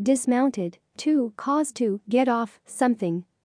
dismounted, to cause to get off something.